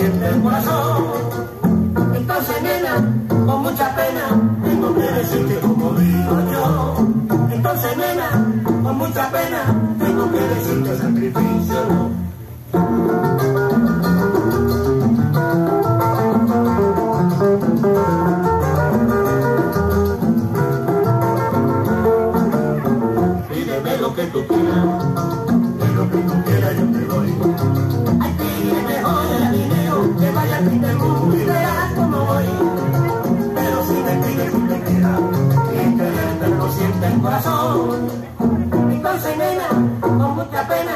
siente el corazón. Entonces, nena, con mucha pena, tengo que decirte como digo yo. Entonces, nena, con mucha pena, tengo que decirte sacrificio. Pídeme lo que tú quieras,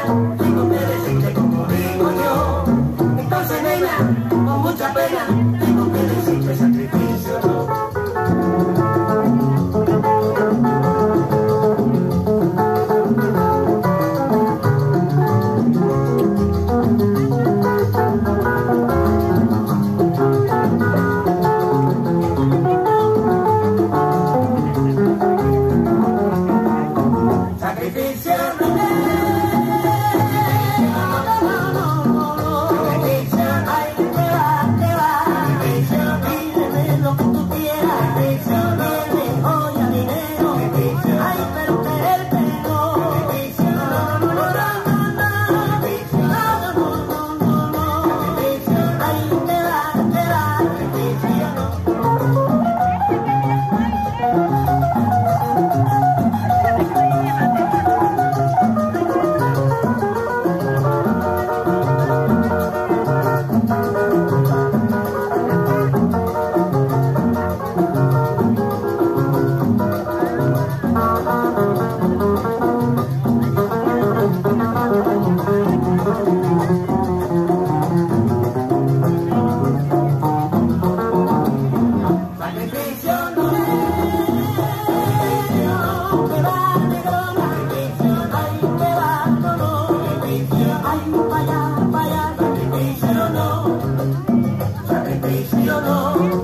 Y no me que como digo yo, entonces nena, con mucha pena. Oh.